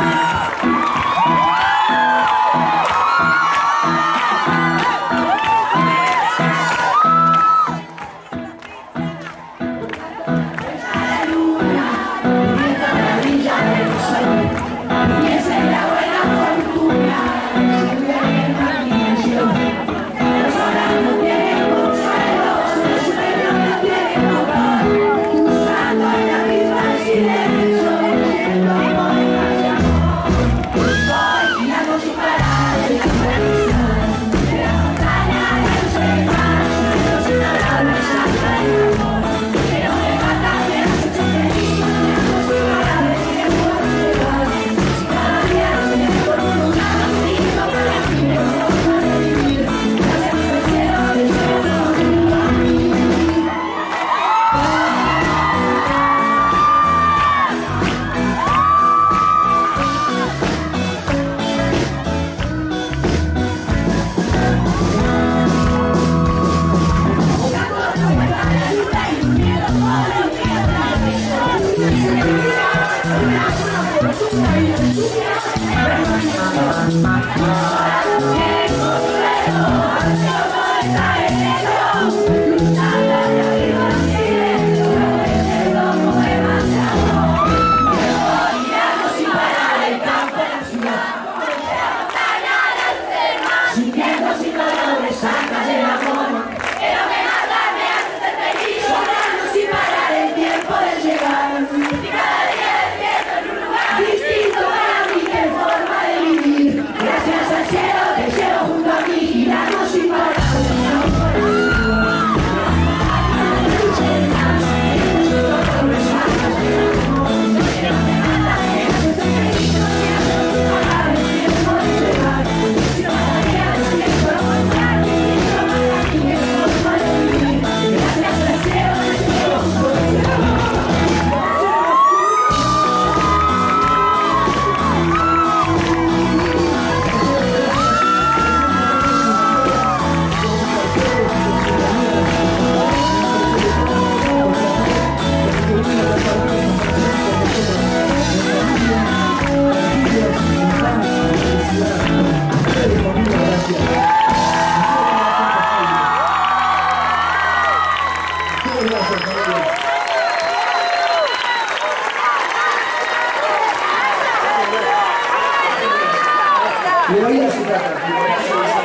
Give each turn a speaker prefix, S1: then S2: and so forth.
S1: Yeah. Yeah. Fernando. Y hoy a su casa.